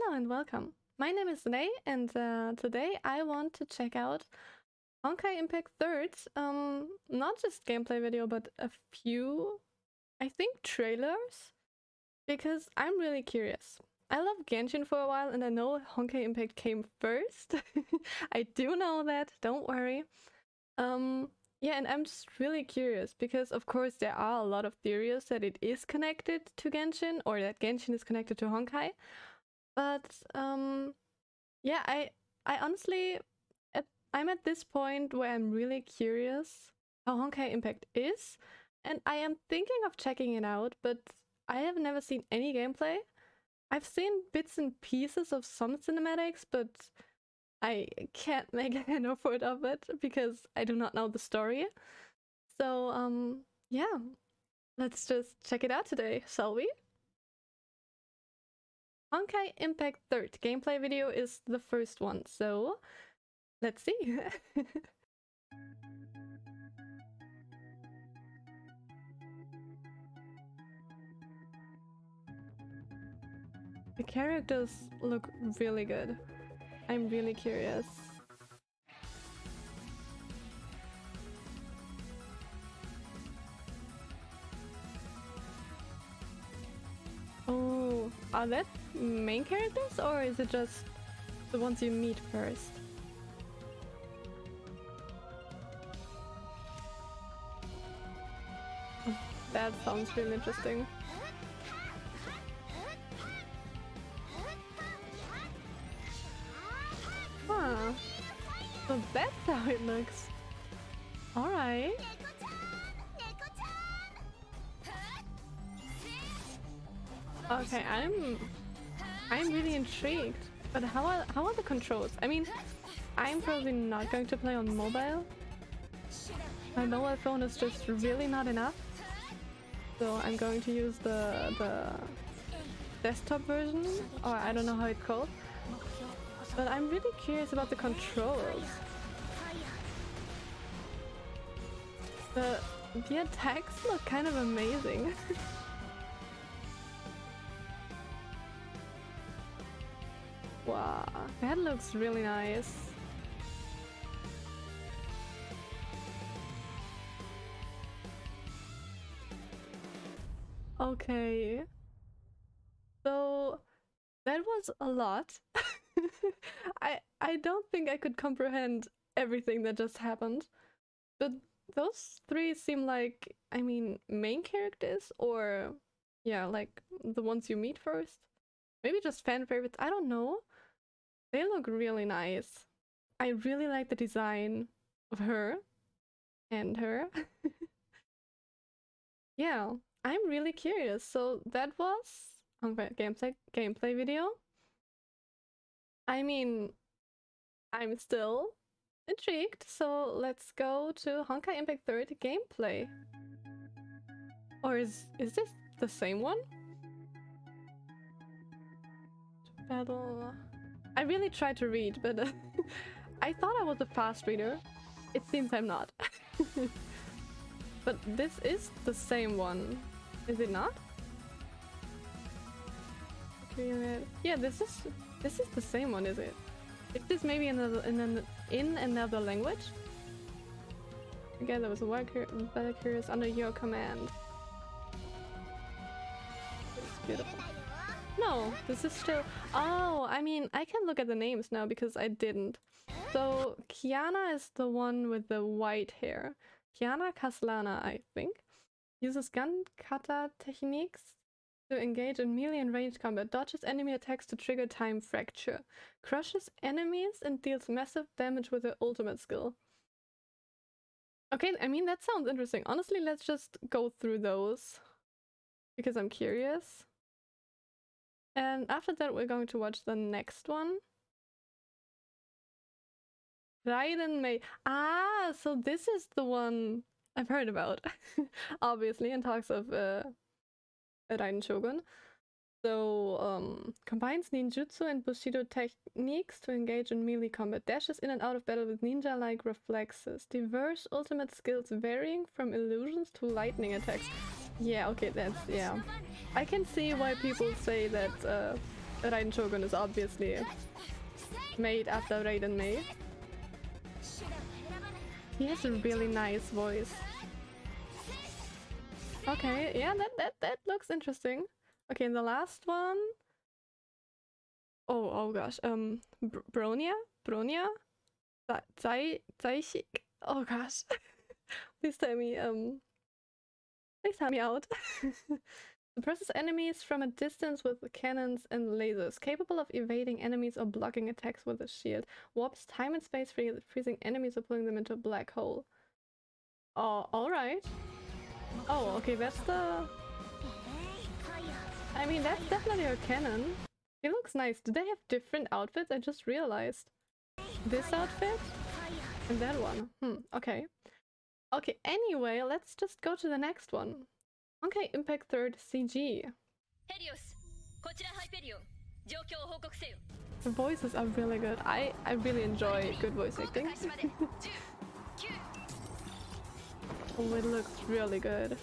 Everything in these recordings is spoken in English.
Hello and welcome. My name is Rei, and uh, today I want to check out Honkai Impact Third. Um, not just gameplay video, but a few, I think, trailers, because I'm really curious. I love Genshin for a while, and I know Honkai Impact came first. I do know that. Don't worry. Um, yeah, and I'm just really curious because, of course, there are a lot of theories that it is connected to Genshin or that Genshin is connected to Honkai. But um, yeah, I I honestly at, I'm at this point where I'm really curious how Honkai Impact is, and I am thinking of checking it out, but I have never seen any gameplay. I've seen bits and pieces of some cinematics, but I can't make an effort of it because I do not know the story. So um yeah, let's just check it out today, shall we? Honkai Impact 3rd gameplay video is the first one, so let's see. the characters look really good. I'm really curious. Are that main characters or is it just the ones you meet first? That sounds really interesting. Huh. So that's how it looks. Alright. Okay, I'm I'm really intrigued. But how are how are the controls? I mean, I'm probably not going to play on mobile. My mobile phone is just really not enough. So I'm going to use the the desktop version, or I don't know how it's called. But I'm really curious about the controls. The the attacks look kind of amazing. that looks really nice. Okay. So that was a lot. I I don't think I could comprehend everything that just happened. But those three seem like I mean main characters or yeah, like the ones you meet first. Maybe just fan favorites. I don't know. They look really nice. I really like the design of her and her. yeah, I'm really curious. So that was oh, okay, gameplay gameplay video. I mean, I'm still intrigued, so let's go to Honkai Impact 3rd gameplay. Or is is this the same one? Battle. I really tried to read, but uh, I thought I was a fast reader. It seems I'm not. but this is the same one, is it not? Yeah, this is this is the same one, is it? Is this maybe another in in another language? There was a Valkyries under your command. It's beautiful. No, this is still... Oh, I mean, I can look at the names now because I didn't. So, Kiana is the one with the white hair. Kiana Kaslana, I think. Uses gun kata techniques to engage in melee and ranged combat. Dodges enemy attacks to trigger time fracture. Crushes enemies and deals massive damage with her ultimate skill. Okay, I mean, that sounds interesting. Honestly, let's just go through those. Because I'm curious. And after that, we're going to watch the next one. Raiden Mei. Ah, so this is the one I've heard about, obviously, in talks of uh, Raiden Shogun. So, um, combines ninjutsu and bushido techniques to engage in melee combat, dashes in and out of battle with ninja-like reflexes, diverse ultimate skills varying from illusions to lightning attacks. Yeah, okay, that's, yeah. I can see why people say that uh, Raiden Shogun is obviously made after Raiden Mei. He has a really nice voice. Okay, yeah, that, that, that looks interesting. Okay, and the last one... Oh, oh gosh, um, Br Bronya? Bronya? Zai, Zaishik? Oh gosh. Please tell me, um... Please help me out. Suppresses enemies from a distance with cannons and lasers. Capable of evading enemies or blocking attacks with a shield. Warps time and space, free freezing enemies or pulling them into a black hole. Oh, alright. Oh, okay, that's the... I mean, that's definitely a cannon. It looks nice. Do they have different outfits? I just realized. This outfit? And that one. Hmm, okay. Okay, anyway, let's just go to the next one. Okay, Impact 3rd CG. The voices are really good. I, I really enjoy good voice acting. oh, it looks really good.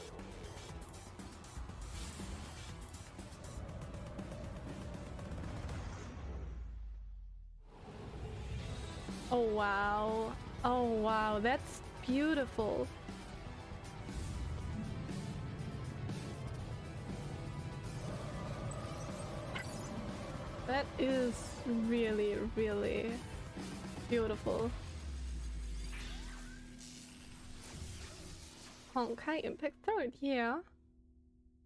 Oh wow. Oh wow, that's beautiful. That is really, really beautiful. Honkai Impact 3rd, yeah.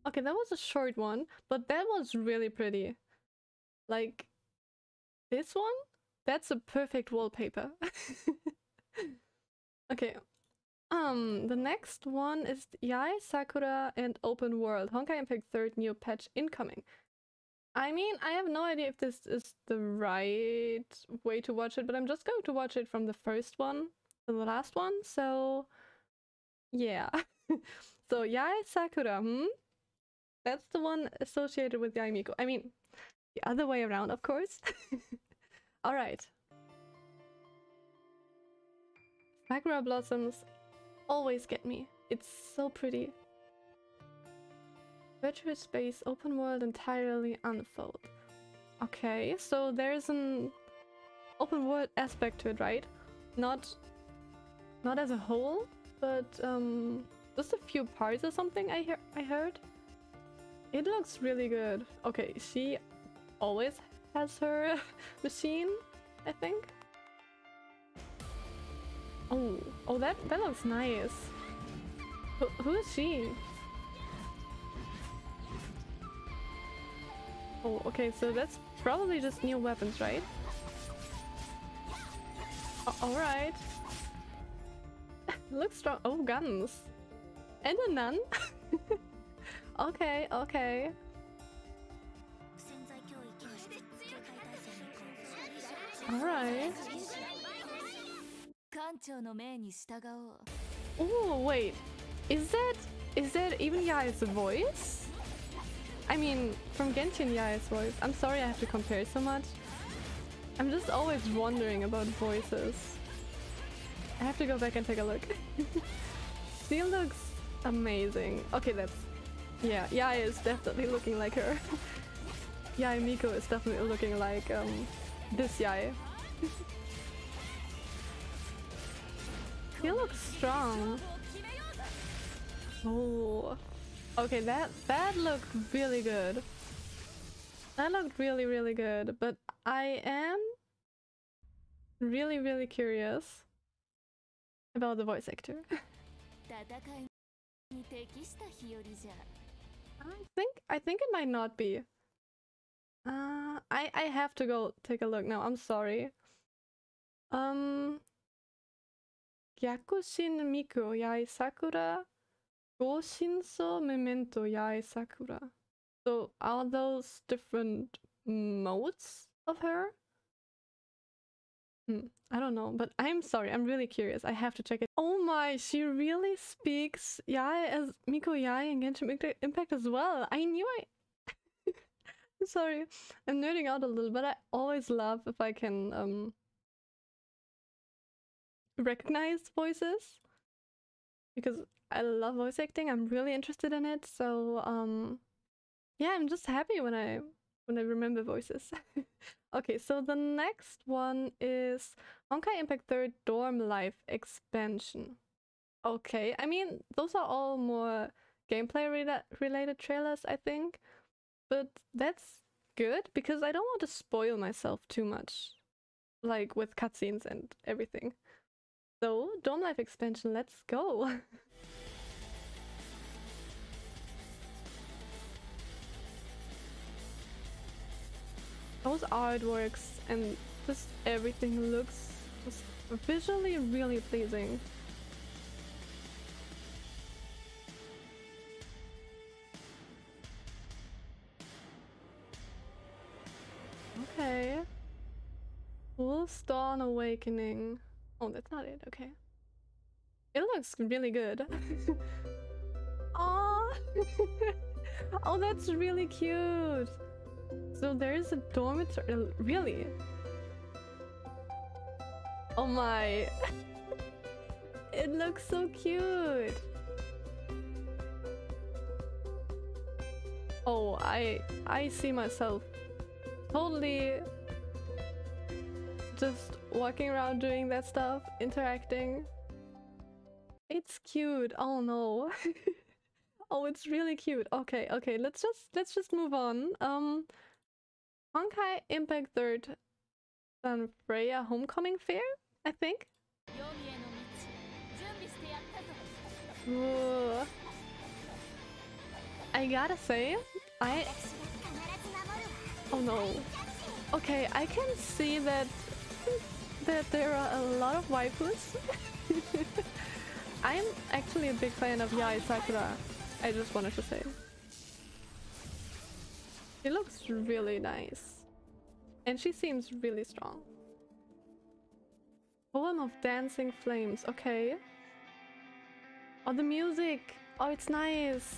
Okay, that was a short one, but that was really pretty. Like, this one? That's a perfect wallpaper. okay. Um, the next one is Yae, Sakura, and Open World. Honkai Impact 3rd new patch incoming. I mean, I have no idea if this is the right way to watch it, but I'm just going to watch it from the first one to the last one, so yeah. so Yae Sakura, hmm? That's the one associated with Yae Miko. I mean, the other way around, of course. Alright. Sakura blossoms always get me. It's so pretty. Virtual space, open world entirely unfold. Okay, so there's an open world aspect to it, right? Not not as a whole, but um just a few parts or something I hear I heard. It looks really good. Okay, she always has her machine, I think. Oh, oh that that looks nice. Who, is she? Oh, okay, so that's probably just new weapons, right? Alright. Looks strong. Oh, guns. And a nun? okay, okay. Alright. Oh, wait. Is that... Is that even Yae's voice? I mean, from Genshin Yae's voice. I'm sorry I have to compare so much. I'm just always wondering about voices. I have to go back and take a look. she looks amazing. Okay, that's... Yeah, Yae is definitely looking like her. Yae Miko is definitely looking like um, this Yae. he looks strong. Oh. Okay, that that looked really good. That looked really, really good, but I am really, really curious about the voice actor. I think I think it might not be. Uh, I I have to go take a look now. I'm sorry. Um, Gyakushin Miko Yae Sakura Goshinso Memento Yae Sakura. So are those different modes of her? Hmm, I don't know, but I'm sorry, I'm really curious. I have to check it. Oh my, she really speaks Yae as Miko Yae in Genshin Impact as well. I knew I... sorry, I'm nerding out a little, but I always love if I can um recognize voices because I love voice acting. I'm really interested in it. So um, yeah, I'm just happy when I when I remember voices. okay, so the next one is Honkai Impact 3rd Dorm Life expansion. Okay, I mean, those are all more gameplay re related trailers, I think. But that's good because I don't want to spoil myself too much. Like with cutscenes and everything. So, Dorm Life expansion, let's go! those artworks and just everything looks just visually really pleasing. Okay. Wolf's Dawn Awakening. Oh, that's not it. Okay. It looks really good. Aww. oh, that's really cute. So there's a dormitory. Uh, really? Oh my. it looks so cute. Oh, I I see myself totally just walking around doing that stuff, interacting. It's cute. Oh no. oh, it's really cute. Okay, okay, let's just let's just move on. Um Honkai Impact 3rd San Freya Homecoming Fair, I think. Ooh. I gotta say, I Oh no. Okay, I can see that that there are a lot of waifus. I'm actually a big fan of Yae Sakura. I just wanted to say. She looks really nice. And she seems really strong. Poem of Dancing Flames, okay. Oh, the music! Oh, it's nice!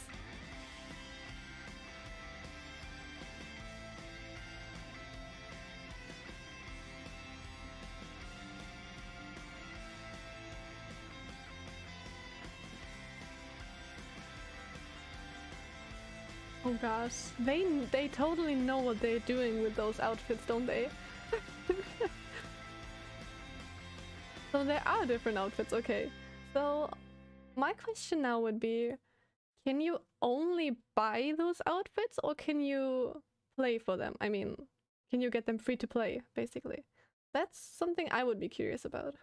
Gosh, they they totally know what they're doing with those outfits, don't they? so there are different outfits, okay. So my question now would be, can you only buy those outfits or can you play for them? I mean, can you get them free to play, basically? That's something I would be curious about.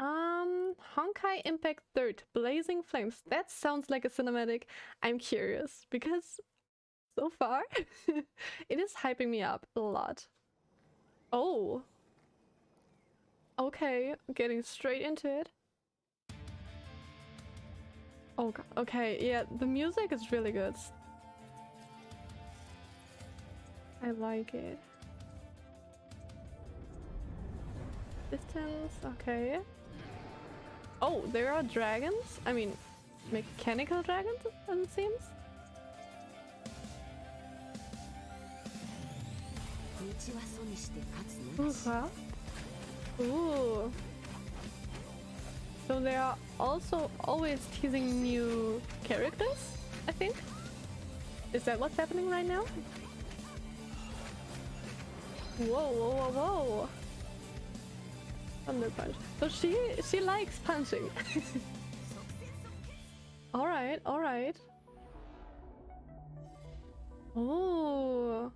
Um, Honkai Impact 3rd, Blazing Flames. That sounds like a cinematic. I'm curious because so far it is hyping me up a lot. Oh. Okay, getting straight into it. Oh god, okay, yeah, the music is really good. I like it. Distance, okay. Oh, there are dragons? I mean, mechanical dragons, as it seems? Ooh, wow. Ooh. So they are also always teasing new characters, I think? Is that what's happening right now? Whoa, whoa, whoa, whoa! Thunder punch. So she she likes punching. all right, all right. Oh.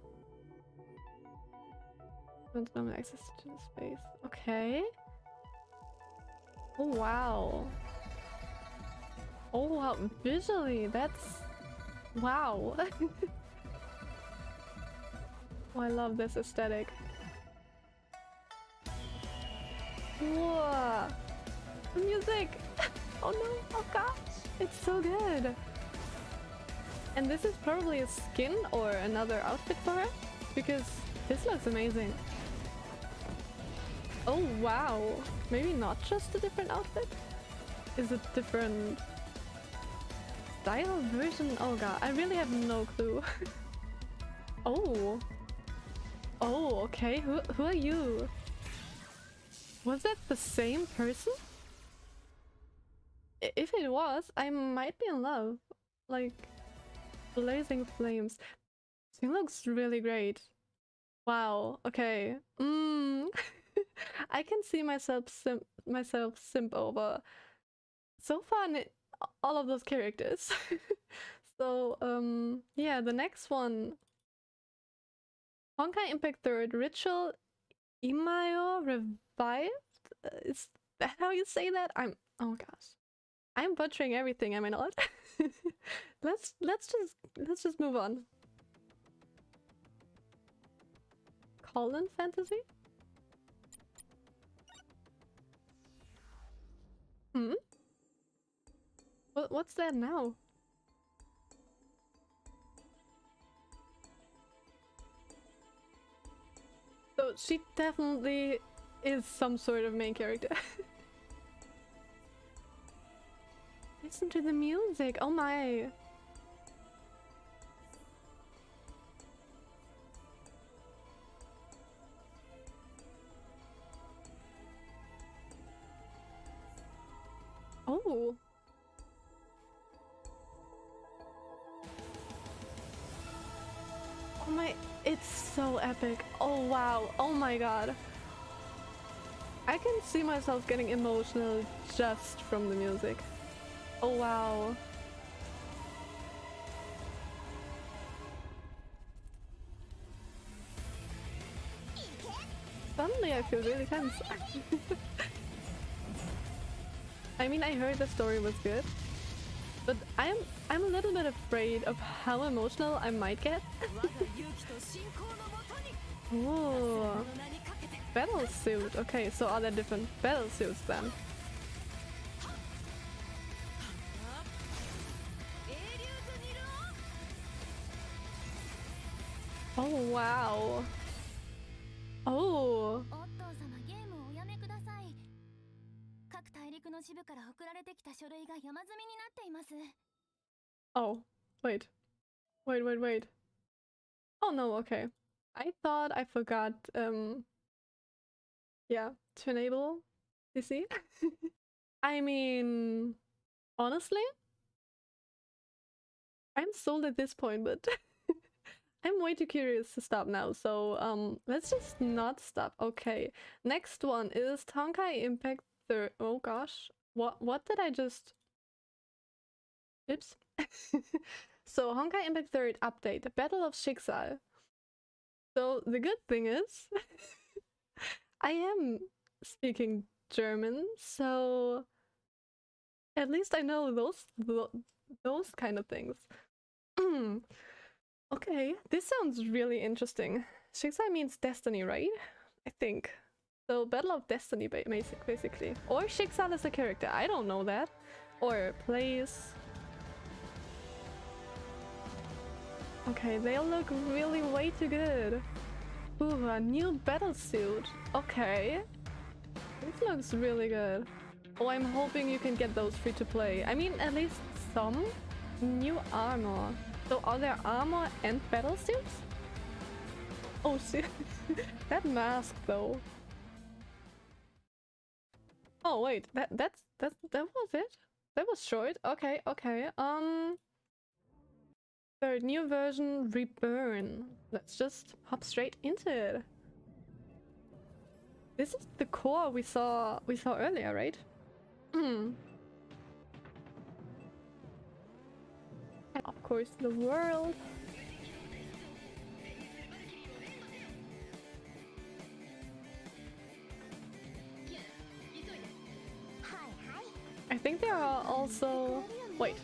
Normal access to the space. Okay. Oh wow. Oh wow, visually that's wow. oh, I love this aesthetic. Whoa! The music! oh no! Oh gosh! It's so good! And this is probably a skin or another outfit for her? Because this looks amazing. Oh wow! Maybe not just a different outfit? Is it different style version? Oh god, I really have no clue. oh! Oh, okay. Who, who are you? Was that the same person? If it was, I might be in love. Like, blazing flames. He looks really great. Wow. Okay. Mm. I can see myself sim myself simp over so far all of those characters. so um yeah, the next one Honkai Impact 3rd Ritual Imayo Revived? Is that how you say that? I'm oh gosh. I'm butchering everything, am I not? let's let's just let's just move on. Colon Fantasy? Hmm? What, what's that now? So she definitely is some sort of main character. Listen to the music, oh my! Oh! Oh my, it's so epic. Oh wow, oh my god. I can see myself getting emotional just from the music. Oh wow. Suddenly I feel really tense. I mean, I heard the story was good, but I'm I'm a little bit afraid of how emotional I might get. Ooh. Battle suit. Okay, so are there different battle suits then? Oh wow. Oh. Oh, wait. Wait, wait, wait. Oh no, okay. I thought I forgot, um... Yeah, to enable PC. I mean... Honestly? I'm sold at this point, but... I'm way too curious to stop now, so um, let's just not stop. Okay, next one is Honkai Impact 3. Oh gosh, what what did I just... Oops. so Honkai Impact 3 update, the Battle of Schicksal. So the good thing is, I am speaking German, so at least I know those those kind of things. Okay, this sounds really interesting. Schicksal means destiny, right? I think. So Battle of Destiny basically. Or Schicksal is a character, I don't know that. Or place. Okay, they look really way too good. Ooh, a new battle suit. Okay. This looks really good. Oh, I'm hoping you can get those free to play. I mean, at least some new armor. So are there armor and battle suits? Oh shit. that mask though. Oh wait, that that's that that was it? That was short. Okay, okay. Um Third new version reburn. Let's just hop straight into it. This is the core we saw we saw earlier, right? And of course the world. I think there are also... Wait.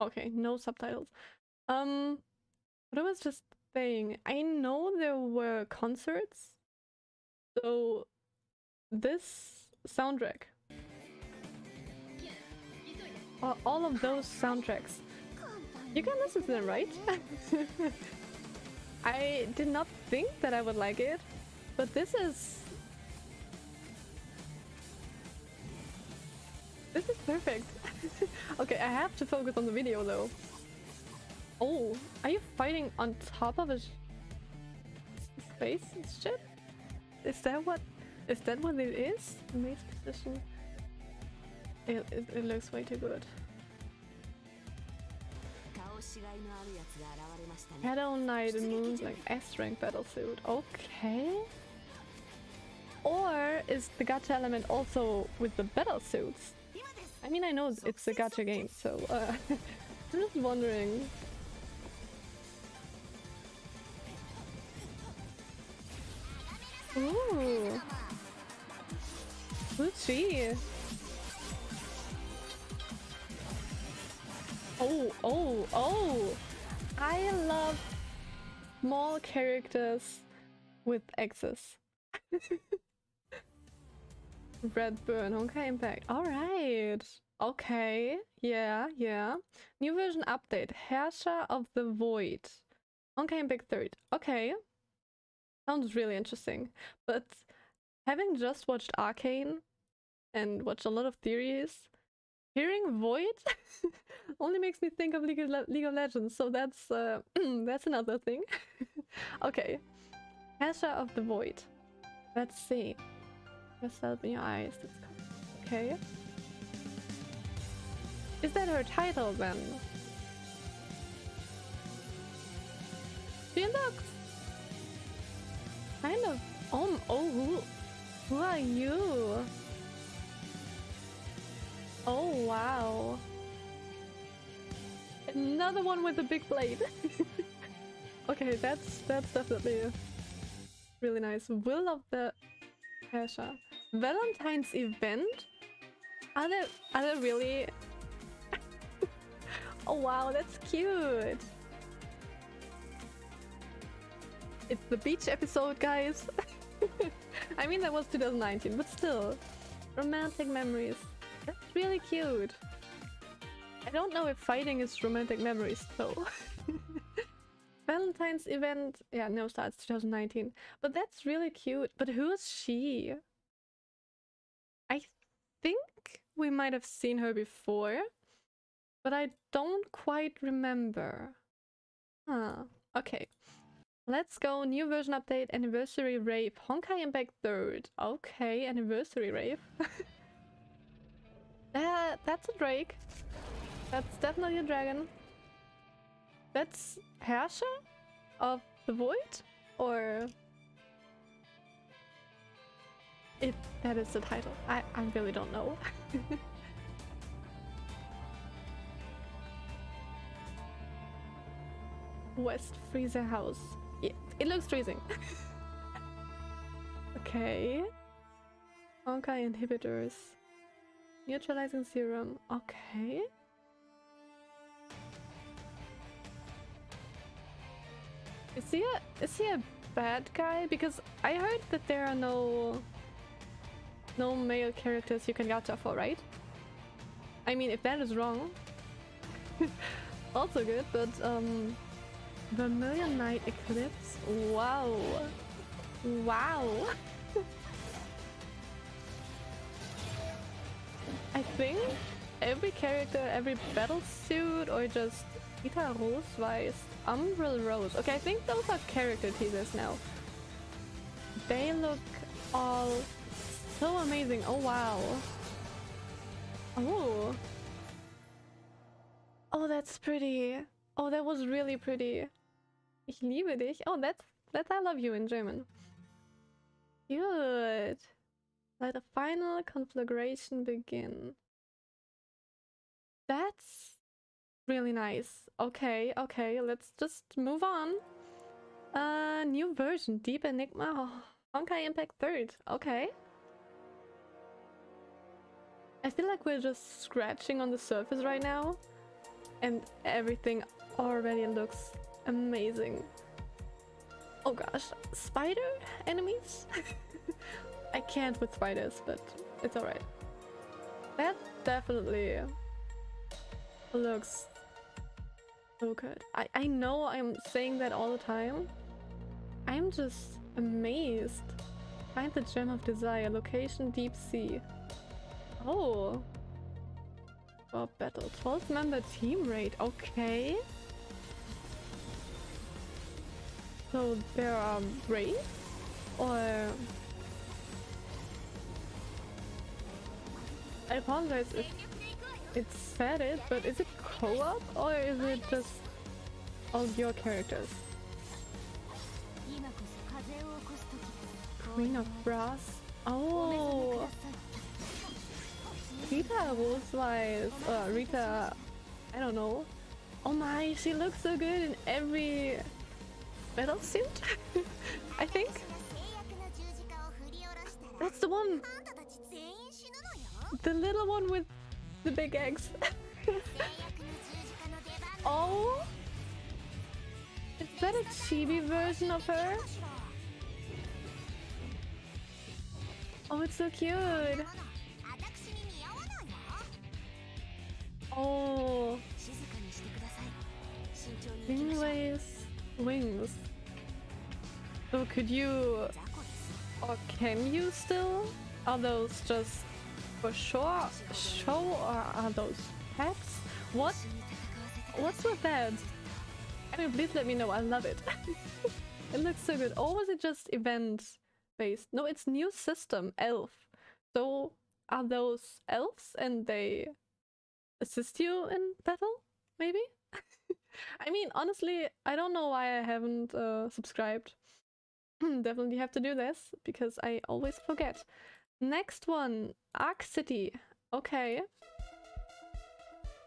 Okay, no subtitles. Um, what I was just saying, I know there were concerts, so this soundtrack, all of those soundtracks you can listen to them, right? I did not think that I would like it, but this is... This is perfect. okay, I have to focus on the video though. Oh, are you fighting on top of a space ship? Is that what... Is that what it is? Mace position? It, it, it looks way too good. Shadow Knight in Moon's like S rank battlesuit. Okay. Or is the gacha element also with the battlesuits? I mean, I know it's a gacha game, so uh, I'm just wondering. Ooh. Who's she? Oh, oh, oh! I love small characters with X's. Reburn, Honkai Impact. Alright. Okay. Yeah, yeah. New version update. Herrscher of the Void. Honkai Impact 3rd. Okay. Sounds really interesting. But having just watched Arcane and watched a lot of theories, hearing Void only makes me think of League of, Le League of Legends, so that's uh, that's another thing. okay. Herrscher of the Void. Let's see. Yourself in your eyes. Okay. Is that her title then? She looks kind of. Oh, oh, who, who are you? Oh wow! Another one with a big blade. okay, that's that's definitely really nice. Will of the Herrscher. Valentine's event? Are there are there really Oh wow, that's cute! It's the beach episode, guys! I mean that was 2019, but still. Romantic memories. That's really cute. I don't know if fighting is romantic memories though. Valentine's event, yeah, no, starts 2019. But that's really cute. But who is she? I think we might have seen her before, but I don't quite remember. Huh, okay. Let's go, new version update, anniversary rave, Honkai Impact 3rd. Okay, anniversary rave. uh, that's a Drake. That's definitely a dragon. That's Herrscher of the Void? Or... If that is the title. I, I really don't know. West Freezer House. It looks freezing. okay. Honkai inhibitors. Neutralizing serum. Okay. Is he a is he a bad guy? Because I heard that there are no no male characters you can gacha for, right? I mean, if that is wrong, also good. But um, Vermilion Night Eclipse. Wow, wow. I think every character, every battle suit, or just Ita Rose Umbral Rose. Okay, I think those are character teasers now. They look all so amazing. Oh, wow. Oh. Oh, that's pretty. Oh, that was really pretty. Ich liebe dich. Oh, that's, that's I love you in German. Good. Let the final conflagration begin. That's really nice. Okay, okay, let's just move on. Uh, new version, Deep Enigma, oh, Honkai Impact 3rd. Okay. I feel like we're just scratching on the surface right now. And everything already looks amazing. Oh gosh, spider enemies? I can't with spiders, but it's alright. That definitely looks so good. I, I know I'm saying that all the time. I'm just amazed. Find the gem of desire. Location deep sea. Oh. Oh, battle. 12 member team raid. Okay. So there are raids? Or... I apologize if it said it, but is it co-op or is it just all your characters. Queen of Brass. Oh, Rita Rossweisse. Uh, Rita, I don't know. Oh my, she looks so good in every battle suit. I think. That's the one. The little one with the big eggs. oh. Is that a chibi version of her? Oh, it's so cute. Oh. Wingways. Wings. So could you... Or can you still? Are those just for sure show or are those pets? What? What's with that? Please let me know. I love it. it looks so good. Or was it just event based? No, it's new system, elf. So are those elves and they assist you in battle? Maybe? I mean, honestly, I don't know why I haven't uh, subscribed. Definitely have to do this because I always forget. Next one, Arc City. Okay.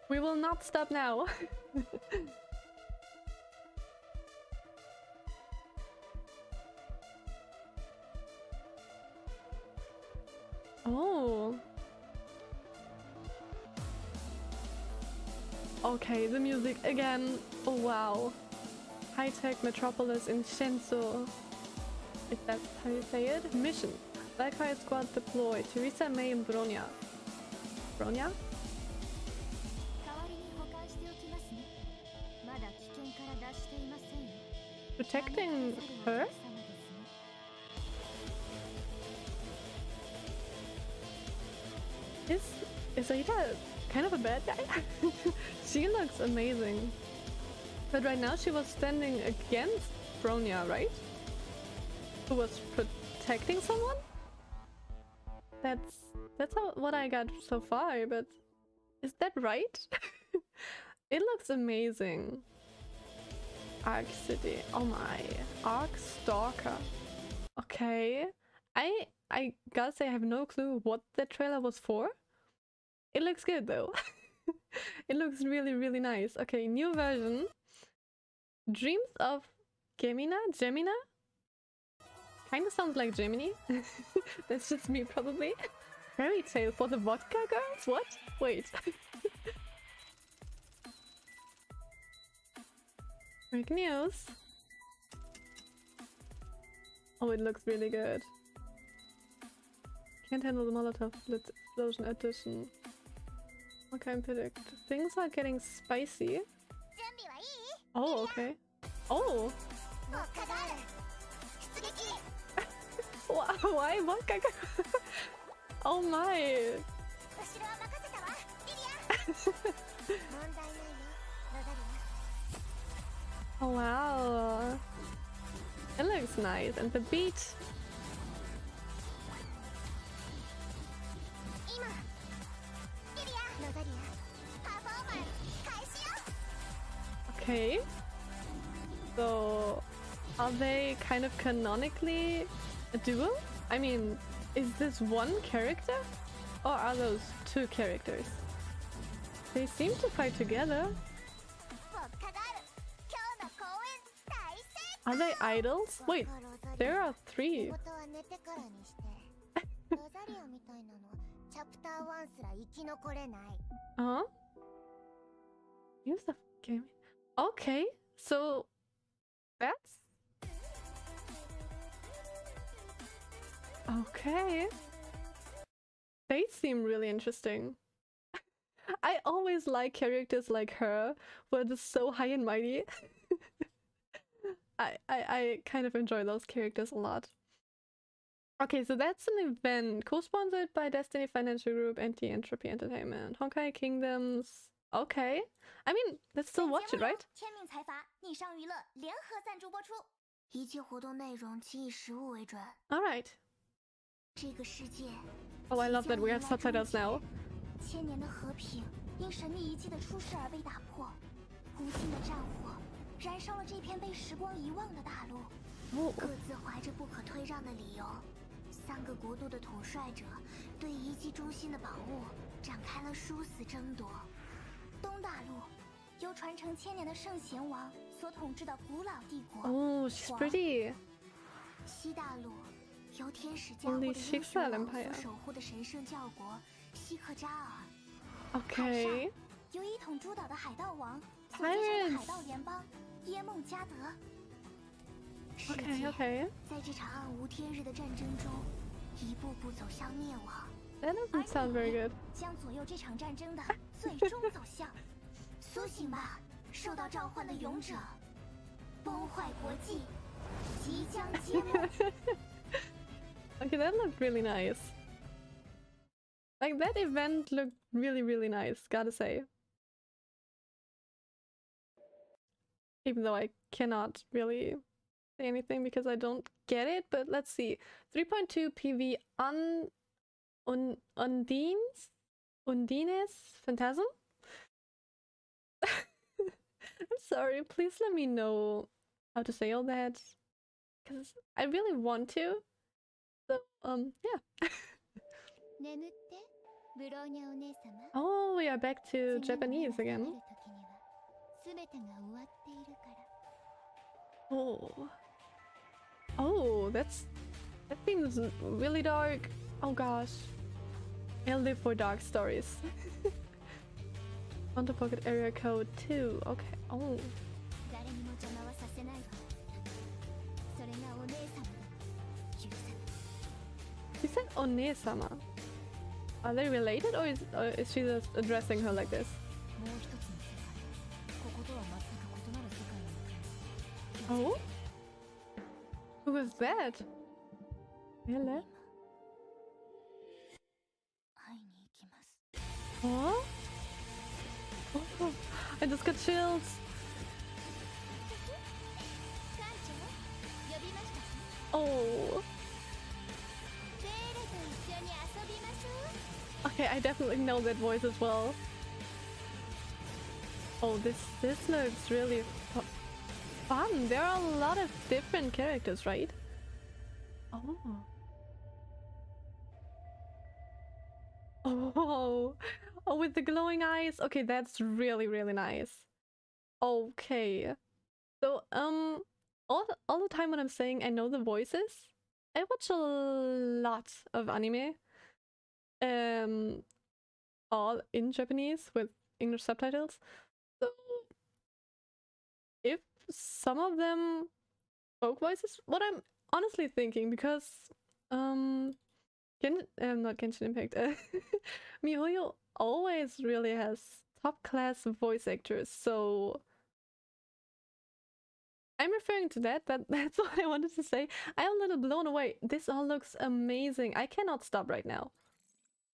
We will not stop now. oh. Okay, the music again. Oh wow. High-tech metropolis in Shenzhou. If that's how you say it. Mission. Valkyrie squad deployed. Theresa Mei and Bronya. Bronya? Protecting her? Is is Aida kind of a bad guy? she looks amazing. But right now she was standing against Bronya, right? Was protecting someone? That's that's how, what I got so far, but is that right? it looks amazing. Arc City. Oh my. Arc Stalker. Okay. I I gotta say I have no clue what the trailer was for. It looks good though. it looks really really nice. Okay, new version. Dreams of Gemina? Gemina? Kinda sounds like Gemini. That's just me probably. Fairy tale for the vodka girls? What? Wait. Break news. Oh, it looks really good. Can't handle the Molotov explosion edition. What can I predict? Things are getting spicy. Oh, okay. Oh! Why vodka? oh my! Oh wow. It looks nice. And the beat. Okay. So, are they kind of canonically a duo? I mean, is this one character? Or are those two characters? They seem to fight together. Are they idols? Wait, there are three. uh huh? Use the game. Okay, so that's okay. They seem really interesting. I always like characters like her, are just so high and mighty. I, I, I kind of enjoy those characters a lot. Okay, so that's an event co-sponsored by Destiny Financial Group and the Entropy Entertainment. Honkai Kingdoms. Okay. I mean, let's still watch it, right? Alright. Oh, I love that we have subtitles now. 千年的和平因神秘遗迹的出世而被打破，无尽的战火 燃烧了这片被时光遗忘的大陆， Oh, 各自怀着不可推让的理由。三个国度的统帅者对遗迹中心的宝物展开了殊死争夺。东大陆由传承千年的圣贤王所统治的古老帝国， oh, she's pretty. 西大陆 由天使加护的英雄王所守护的神圣教国西克扎尔。Okay. 由一统诸岛的海盗王所继承的海盗联邦耶梦加德。世界.在这场暗无天日的战争中，一步步走向灭亡，That doesn't sound very good. 将左右这场战争的 最终走向。苏醒吧，受到召唤的勇者！崩坏国际即将揭幕。Okay, that looked really nice. Like that event looked really, really nice, gotta say. Even though I cannot really say anything because I don't get it, but let's see. 3.2 PV un un Undines? Undines Phantasm? I'm sorry, please let me know how to say all that. Because I really want to. So, um, yeah. oh, we are back to Japanese again. Oh. Oh, that's... That seems really dark. Oh gosh. I live for dark stories. On the pocket area code 2. Okay. Oh. Is it One-sama? Are they related or is, or is she just addressing her like this? Oh? who is that? Hello? Huh? Oh, I just got chills. Oh. Okay, I definitely know that voice as well. Oh, this this looks really fu- fun. There are a lot of different characters, right? Oh. Oh, oh, with the glowing eyes. Okay, that's really really nice. Okay, so um, all all the time when I'm saying I know the voices, I watch a lot of anime um all in Japanese with English subtitles. So if some of them spoke voices, what I'm honestly thinking because um Gen- um not Genshin Impact, uh, MiHoYo always really has top class voice actors, so I'm referring to that. That that's what I wanted to say. I'm a little blown away. This all looks amazing. I cannot stop right now.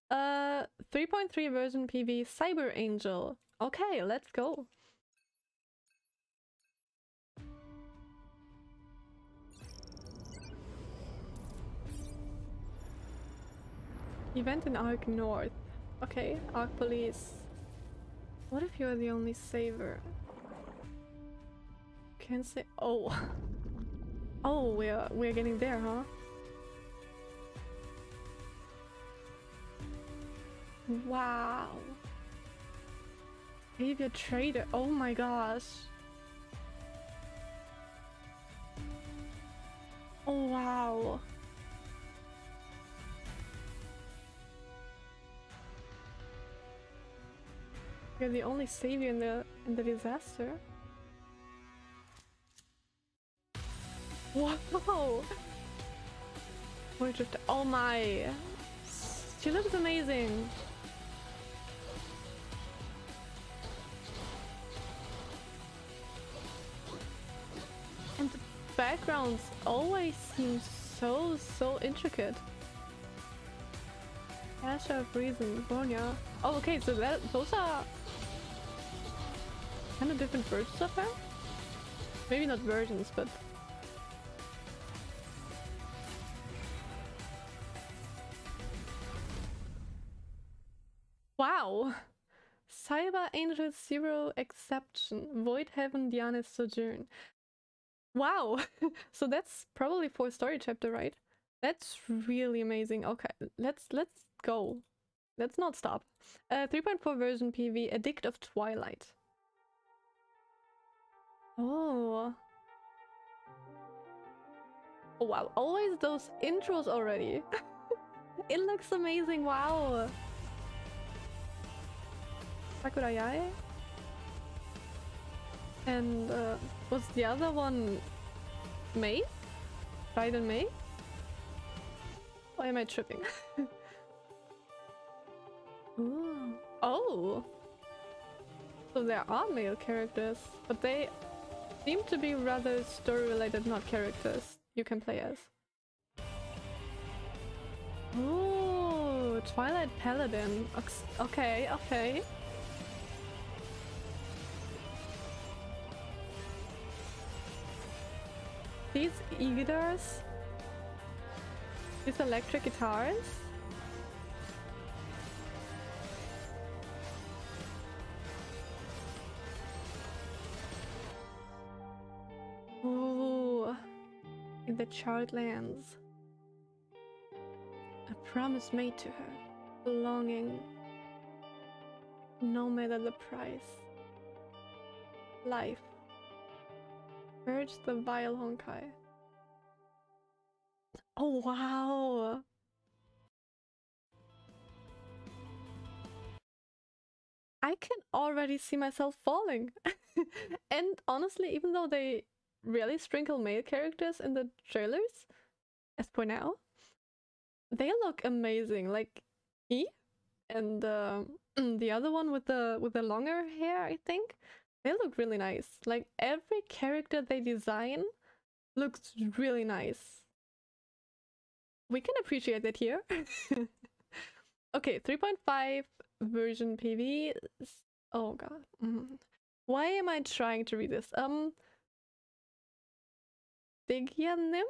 Uh, 3.3 version PV Cyber Angel. Okay, let's go. Event in Arc North. Okay, Arc Police. What if you're the only saver? Can't say. Oh. Oh, we're we're getting there, huh? Wow. Savior Trader. Oh my gosh. Oh wow. You're the only savior in the in the disaster. Wow. We're just oh my. She looks amazing. Backgrounds always seem so, so intricate. Asha of Reason, Bronya. Oh, okay, so that those are kind of different versions of her? Maybe not versions, but... Wow! Cyber Angel Zero Exception, Void Heaven Diana's Sojourn. Wow, so that's probably for story chapter, right? That's really amazing. Okay, let's let's go. Let's not stop. Uh, 3.4 version PV, Addict of Twilight. Oh. oh wow, always those intros already. it looks amazing, wow. Sakura Yae? And uh, was the other one Mei? Raiden Mei? Why am I tripping? Oh! So there are male characters, but they seem to be rather story-related, not characters you can play as. Ooh, Twilight Paladin. Okay, okay. These e-guitars? These electric guitars? Oh, in the charred lands. A promise made to her, belonging, no matter the price. Life. Purge the vile Honkai. Oh wow! I can already see myself falling. and honestly, even though they really sprinkle male characters in the trailers, as for now, they look amazing. Like he and uh, the other one with the with the longer hair, I think, they look really nice. Like every character they design looks really nice. We can appreciate that here. okay, 3.5 version PV. Oh god. Mm. Why am I trying to read this? Um Stygian nymph?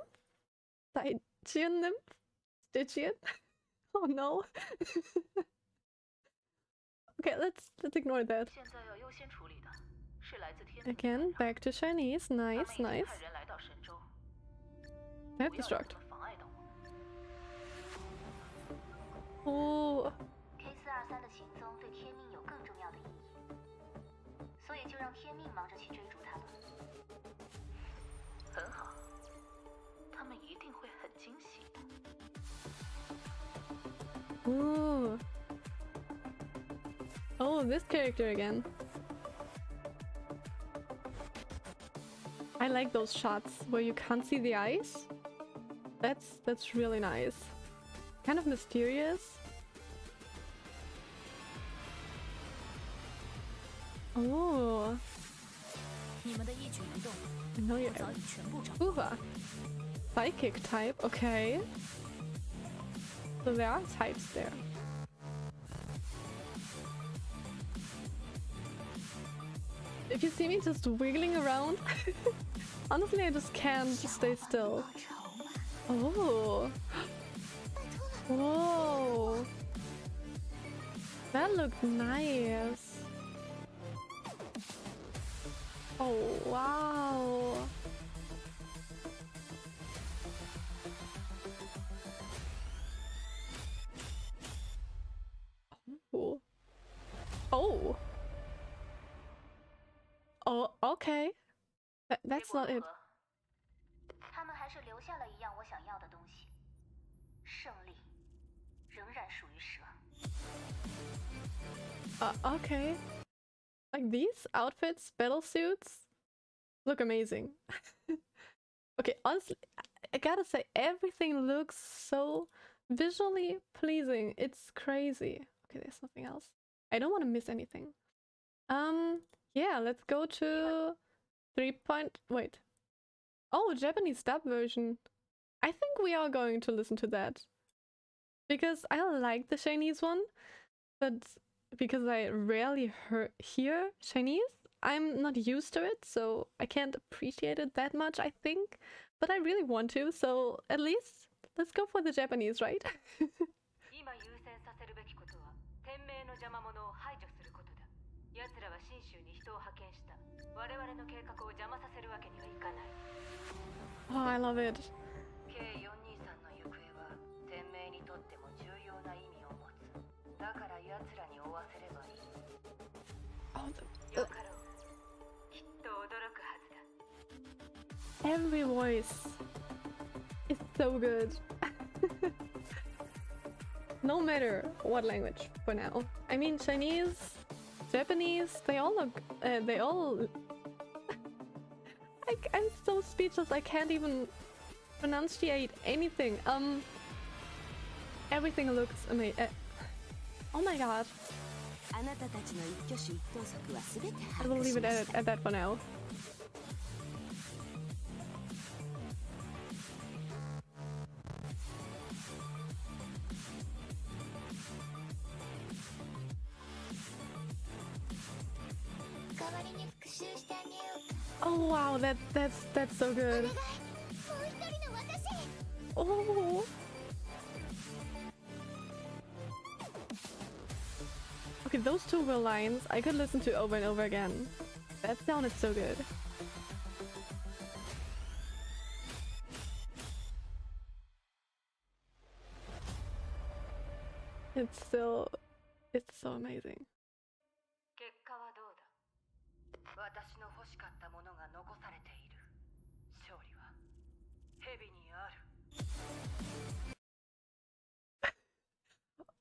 Stygian nymph? Stygian? oh no. okay, let's let's ignore that. Again, back to Chinese. Nice, nice. Map destruct. Oh. K 四二三的行踪对天命有更重要的意义，所以就让天命忙着去追逐他吧。很好，他们一定会很惊喜的。Ooh. Oh, this character again. I like those shots where you can't see the eyes. That's that's really nice. Kind of mysterious. Oh. I know you're Uva. Psychic type, okay. So there are types there. If you see me just wiggling around, honestly I just can't stay still. Oh. Whoa. That looked nice. Oh, wow. Okay. That, that's not it. Uh, okay. Like these outfits, battle suits, look amazing. okay, honestly, I gotta say, everything looks so visually pleasing. It's crazy. Okay, there's nothing else. I don't want to miss anything. Um, yeah, let's go to three point. Wait. Oh, Japanese dub version. I think we are going to listen to that because I like the Chinese one, but because I rarely hear, hear Chinese, I'm not used to it, so I can't appreciate it that much, I think. But I really want to, so at least let's go for the Japanese, right? 奴らは信州に人を派遣した我々の計画を邪魔させるわけにはいかない Oh, I love it. K423 の行方は天命にとっても重要な意味を持つだから奴らに追わせればいい Oh, the, よかろうきっと驚くはずだ every voice is so good. no matter what language for now. I mean, Chinese, Japanese. They all look. Uh, they all. I, I'm so speechless. I can't even pronunciate anything. Um. Everything looks amazing. Uh, oh my god. I will leave it at, at that for now. Good. Oh. Okay, those two were lines I could listen to over and over again. That sounded so good. It's still, it's so amazing.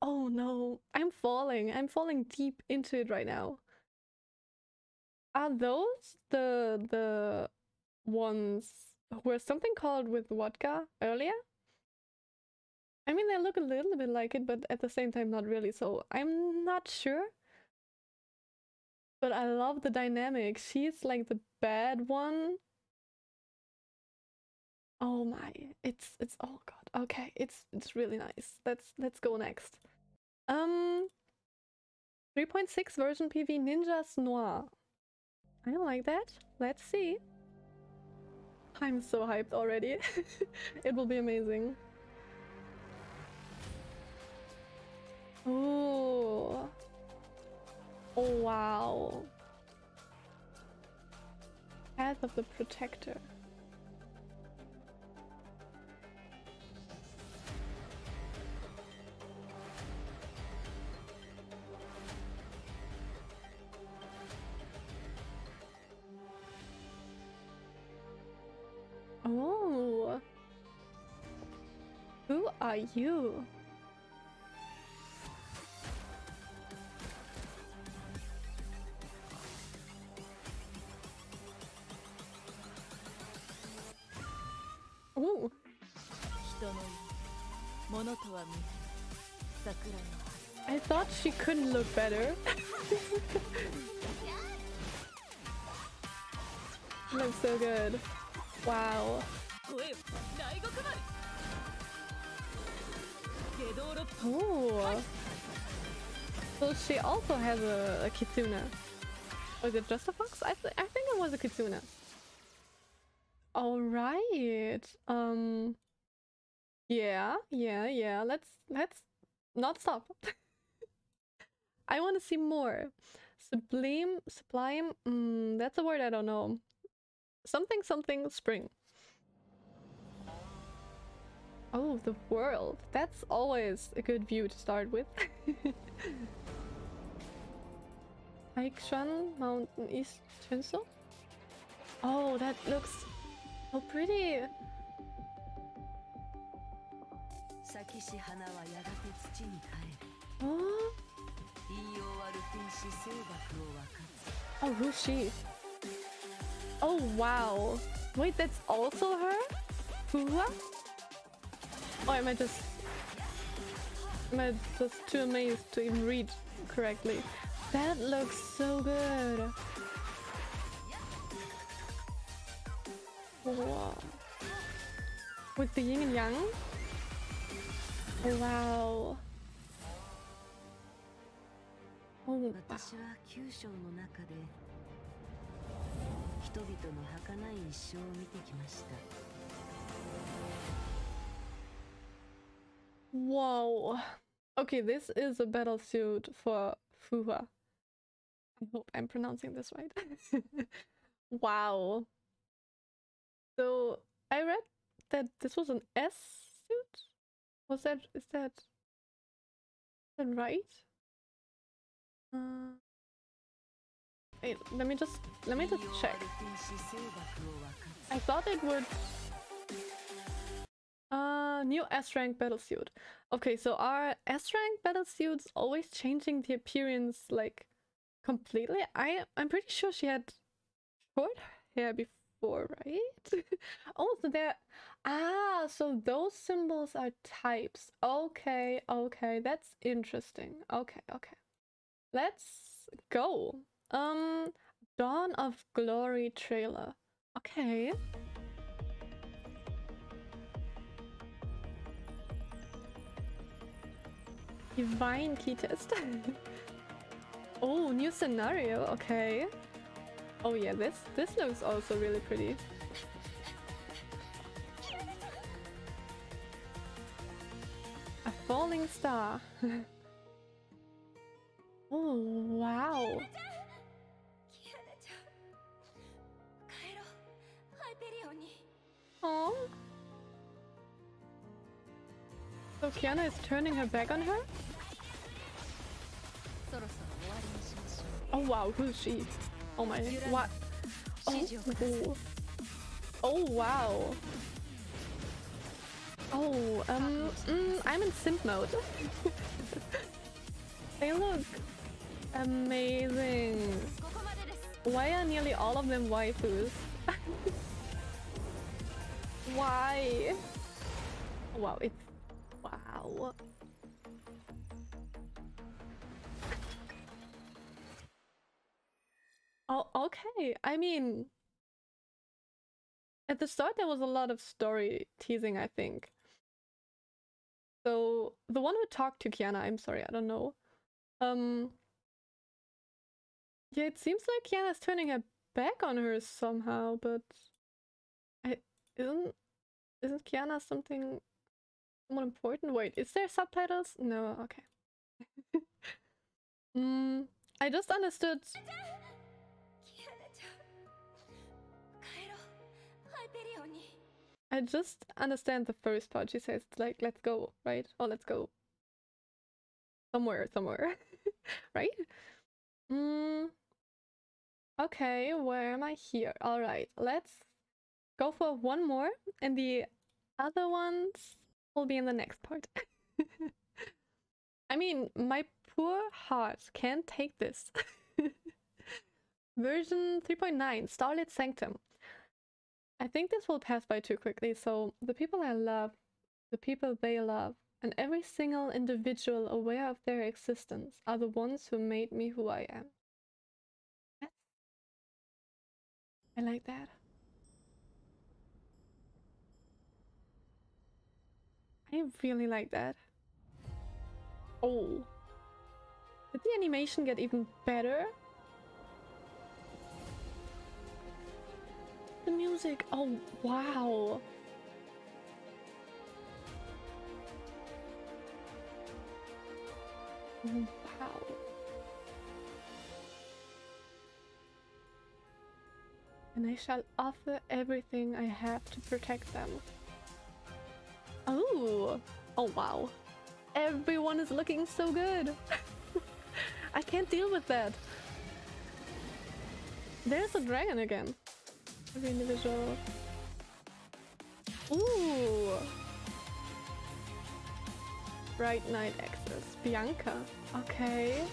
Oh no, I'm falling. I'm falling deep into it right now. Are those the the ones were something called with vodka earlier? I mean, they look a little bit like it, but at the same time, not really. So I'm not sure. But I love the dynamic. She's like the bad one. Oh my, it's it's oh god. Okay, it's it's really nice. Let's let's go next. Um 3.6 version PV Ninjas Noir. I don't like that. Let's see. I'm so hyped already. it will be amazing. Oh. Oh wow. Path of the Protector. Oh. Who are you? Oh, 人の意味物とは見え桜の I thought she couldn't look better. Looks so good. Wow. Ooh! So she also has a, a kitsune. Was it just a fox? I, th I think it was a kitsuna. All right. Um. Yeah, yeah, yeah. Let's let's not stop. I want to see more. Sublime, sublime. Mm, that's a word I don't know something something spring. Oh, the world. That's always a good view to start with. Aikshan Mountain East Chenso? Oh, that looks so pretty! Oh? Oh, who's she? Oh, wow. Wait, that's also her? Hua? Or am I just... Am I just too amazed to even read correctly? That looks so good. Oh, wow. With the yin and yang? Oh, wow. Oh, wow. 人々の儚い一生を見てきました Whoa. Okay, this is a battle suit for Fuwa. I hope I'm pronouncing this right. wow. So I read that this was an S suit. Was that is that is that right? Uh, wait, let me just let me just check. I thought it would. Uh, new S rank battle suit. Okay, so are S rank battle suits always changing the appearance like completely? I I'm pretty sure she had short hair before, right? oh, so there. Ah, so those symbols are types. Okay, okay, that's interesting. Okay, okay. Let's go. Um, Dawn of Glory trailer. Okay. Divine key test. oh, new scenario. Okay. Oh yeah, this this looks also really pretty. A falling star. So Kiana is turning her back on her? Oh wow, who's she? Oh my, what? Oh, oh. oh wow. Oh, um, mm, I'm in simp mode. they look amazing. Why are nearly all of them waifus? Why? Oh, wow, it's okay. I mean, at the start there was a lot of story teasing, I think. So the one who talked to Kiana, I'm sorry, I don't know. Um, yeah, it seems like Kiana's turning her back on her somehow, but I isn't isn't Kiana something more important? Wait, is there subtitles? No, okay. mm, I just understood I just understand the first part. She says like let's go, right? Or let's go. Somewhere, somewhere. right? Mm. Okay, where am I here? Alright, let's go for one more and the other ones will be in the next part. I mean, my poor heart can't take this. Version 3.9, Starlit Sanctum. I think this will pass by too quickly, so the people I love, the people they love, and every single individual aware of their existence are the ones who made me who I am. That's... I like that. I really like that. Oh. Did the animation get even better? The music, oh wow. Wow. And I shall offer everything I have to protect them. Oh, oh wow. Everyone is looking so good. I can't deal with that. There's a dragon again. Every individual. Ooh. Bright Knight Access. Bianca. Okay.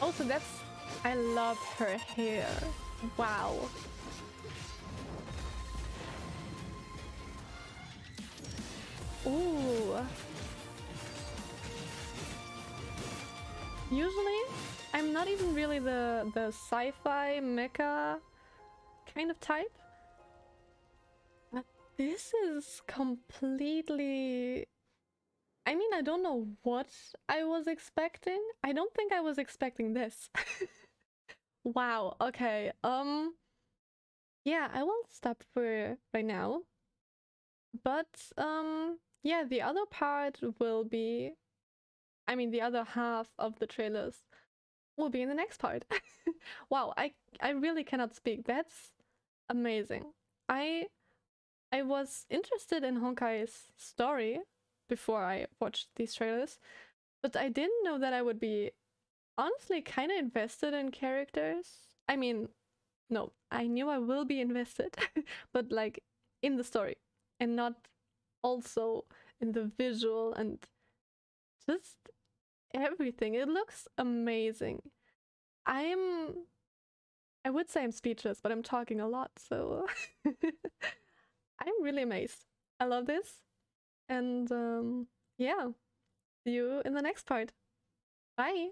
Also, that's. I love her hair. Wow. Ooh. Usually, I'm not even really the the sci-fi mecha kind of type. But this is completely I mean, I don't know what I was expecting. I don't think I was expecting this. wow, okay. Um yeah, I will stop for right now. But um yeah, the other part will be I mean the other half of the trailers will be in the next part. wow, I I really cannot speak. That's amazing. I I was interested in Honkai's story before I watched these trailers, but I didn't know that I would be honestly kind of invested in characters. I mean, no, I knew I will be invested, but like in the story and not also in the visual and just everything. It looks amazing. I'm I would say I'm speechless, but I'm talking a lot, so I'm really amazed. I love this. And um, yeah, see you in the next part. Bye.